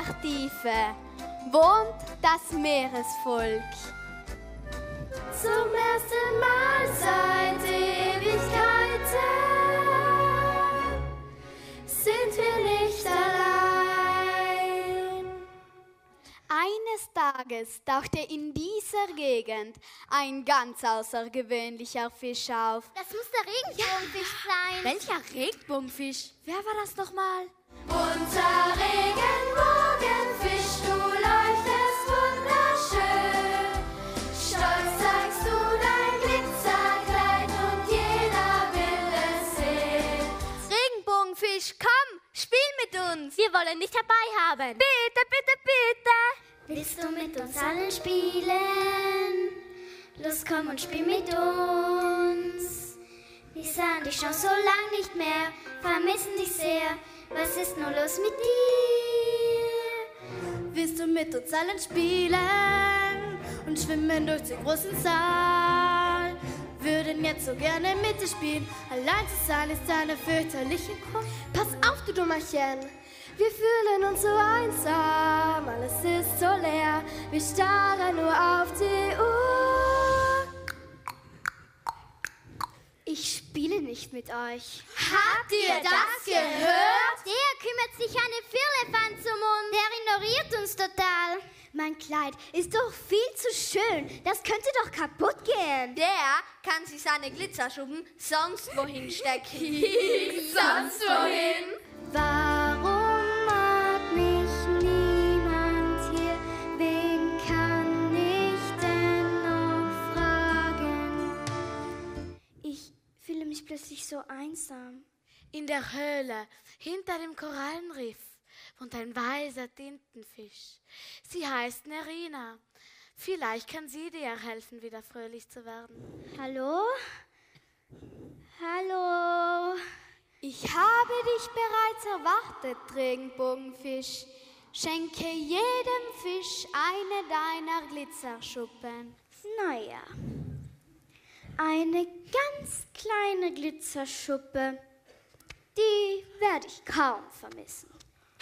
der Tiefe wohnt das Meeresvolk. Zum ersten Mal seit Ewigkeiten sind wir nicht allein. Eines Tages tauchte in dieser Gegend ein ganz außergewöhnlicher Fisch auf. Das muss der Regenbogenfisch sein. Welcher Regenbogenfisch? Wer war das nochmal? Bunter Regenbogenfisch, du leuchtest wunderschön. Stolz zeigst du dein Glitzerkleid und jeder will es sehen. Regenbogenfisch, komm, spiel mit uns. Wir wollen dich dabei haben. Bitte, bitte, bitte. Willst du mit uns allen spielen? Los, komm und spiel mit uns. Wir sahen dich schon so lang nicht mehr, vermissen dich sehr. Was ist nur los mit dir? Willst du mit uns allen spielen und schwimmen durch den großen Saal? Würden jetzt so gerne mit dir spielen, allein zu sein ist eine fürchterliche Kunst. Pass auf, du Dummerchen, wir fühlen uns so einsam, alles ist so leer, wir starren nur auf die Uhr. Spiele nicht mit euch. Habt ihr das gehört? Der kümmert sich eine Firlefanz um uns. Der ignoriert uns total. Mein Kleid ist doch viel zu schön. Das könnte doch kaputt gehen. Der kann sich seine Glitzerschuppen sonst wohin stecken. Sonst wohin? Warum mich plötzlich so einsam. In der Höhle, hinter dem Korallenriff, wohnt ein weißer Tintenfisch. Sie heißt Nerina. Vielleicht kann sie dir helfen, wieder fröhlich zu werden. Hallo? Hallo? Ich habe dich bereits erwartet, Regenbogenfisch. Schenke jedem Fisch eine deiner Glitzerschuppen. Naja, eine ganz kleine Glitzerschuppe, die werde ich kaum vermissen.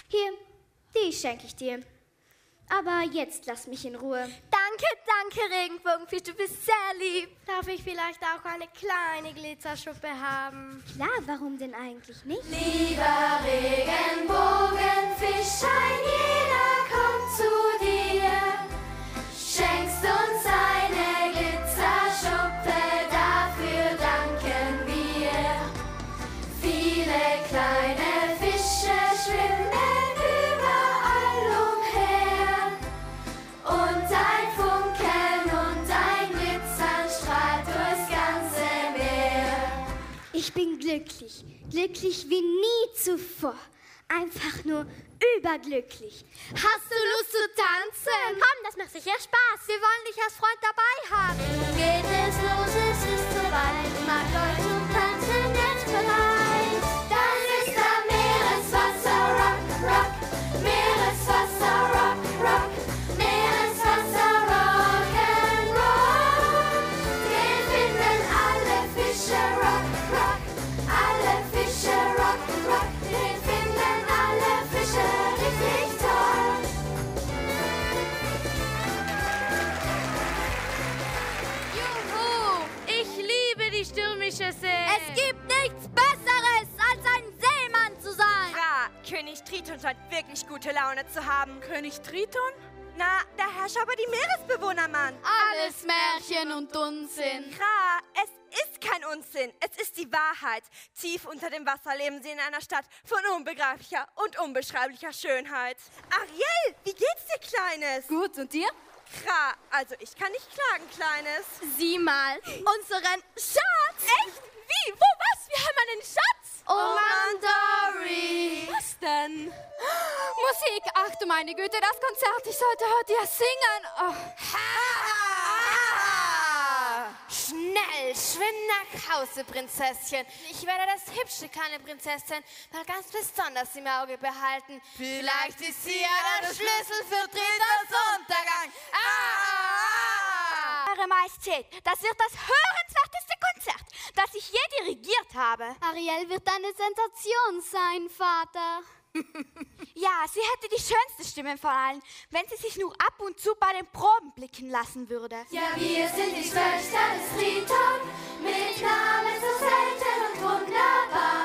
Hier, die schenke ich dir. Aber jetzt lass mich in Ruhe. Danke, danke, Regenbogenfisch. Du bist sehr lieb. Darf ich vielleicht auch eine kleine Glitzerschuppe haben? Klar, warum denn eigentlich nicht? Lieber Regenbogenfisch, ein jeder Ich bin glücklich. Glücklich wie nie zuvor. Einfach nur überglücklich. Hast du Lust zu tanzen? Komm, das macht sicher Spaß. Wir wollen dich als Freund dabei haben. Geht es los, es ist soweit. Macht euch wirklich gute Laune zu haben. König Triton? Na, der Herrscher über die Meeresbewohner, Mann. Alles Märchen und Unsinn. Ra, es ist kein Unsinn. Es ist die Wahrheit. Tief unter dem Wasser leben sie in einer Stadt von unbegreiflicher und unbeschreiblicher Schönheit. Ariel, wie geht's dir, Kleines? Gut, und dir? Ra, also ich kann nicht klagen, Kleines. Sieh mal, unseren Schatz. Echt? Wie? Wo, was? Wir haben einen Schatz. Oh Mann, Dory. Was denn? Musik, ach du meine Güte, das Konzert, ich sollte heute ja singen. Oh. Schnell, schwind nach Hause, Prinzesschen. Ich werde das hübsche kleine Prinzessin mal ganz besonders im Auge behalten. Vielleicht ist sie ja der Schlüssel für Tritons Untergang. Ah! Eure Majestät, das wird das hörenswerteste Konzert, das ich je dirigiert habe. Ariel wird eine Sensation sein, Vater. Ja, sie hätte die schönste Stimme von allen, wenn sie sich nur ab und zu bei den Proben blicken lassen würde. Ja, wir sind die Töchter des Triton, mit Namen so selten und wunderbar.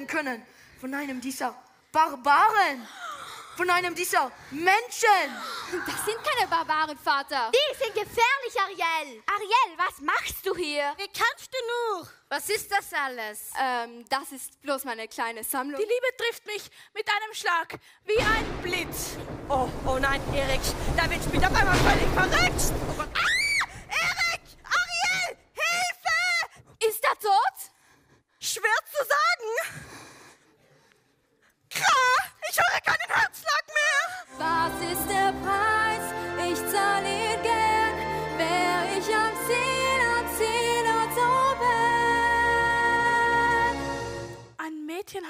Werden können von einem dieser Barbaren, von einem dieser Menschen. Das sind keine Barbaren, Vater. Die sind gefährlich, Ariel. Ariel, was machst du hier? Wie kannst du nur? Was ist das alles? Ähm, das ist bloß meine kleine Sammlung. Die Liebe trifft mich mit einem Schlag, wie ein Blitz. Oh, oh nein, Erik, da wird mich auf einmal völlig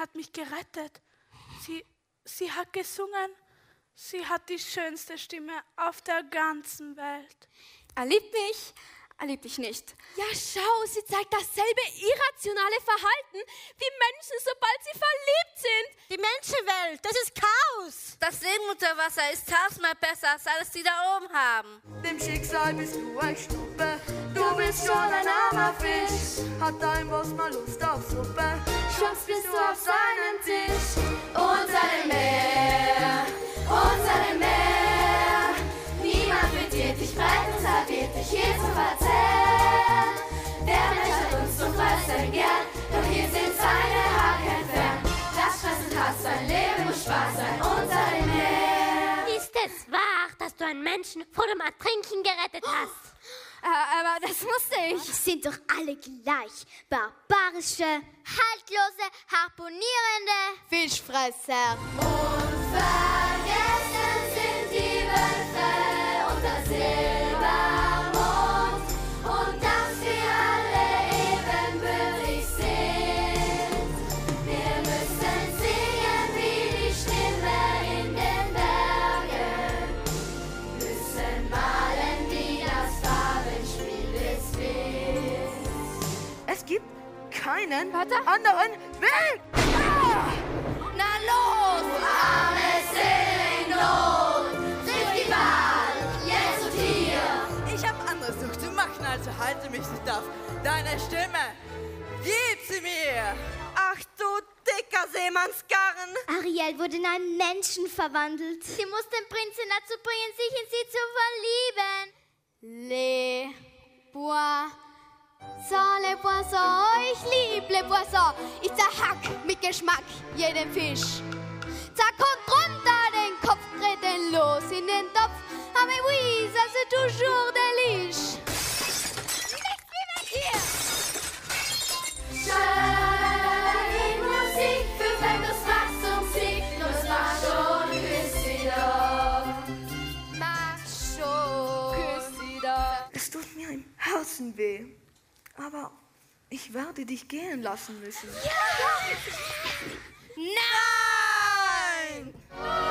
hat mich gerettet. Sie, sie hat gesungen. Sie hat die schönste Stimme auf der ganzen Welt. Er liebt mich, er liebt dich nicht. Ja, schau, sie zeigt dasselbe irrationale Verhalten wie Menschen, sobald sie verliebt sind. Die Menschenwelt, das ist Chaos. Das Seemutterwasser ist tausendmal besser als alles, die da oben haben. Dem Schicksal bist du ein Schnuppe. Du bist schon ein armer Fisch. Hat dein Boss mal Lust auf Suppe? Schubst bist du auf seinem Tisch. Unter dem Meer, unter dem Meer. Niemand wird dir dich breit und serviert dich hier zum Verzehr. Der Mensch hat uns zum Fressen gern, doch hier sind seine Haare entfernt. Das Fressen hasst, sein Leben muss Spaß sein unter dem Meer. Ist es wahr, dass du einen Menschen vor dem Ertrinken gerettet hast? Äh, aber das musste ich. Sind doch alle gleich. Barbarische, haltlose, harponierende. Fischfresser. Unvergessen gibt keinen Vater? anderen Weg. Ah! Na los! Arme Seelennot, trifft die Wahl, jetzt und hier. Ich hab anderes noch zu machen, also halte mich nicht auf. Deine Stimme, gib sie mir! Ach du dicker Seemannsgarn. Ariel wurde in einen Menschen verwandelt. Sie muss den Prinzen dazu bringen, sich in sie zu verlieben. Les Bois. Sans les poissons, ich lieb les poissons. Ich zerhack mit Geschmack jeden Fisch. Zack und runter den Kopf, dreht den los in den Topf. Mais oui, ça c'est toujours déliche. Nicht wie weg hier! Schöne Musik für Fendus Wachstumssieg, los mach schon, küss sie doch. Macho. Küss sie doch. Es tut mir im Herzen weh. Aber ich werde dich gehen lassen müssen. Ja! Nein!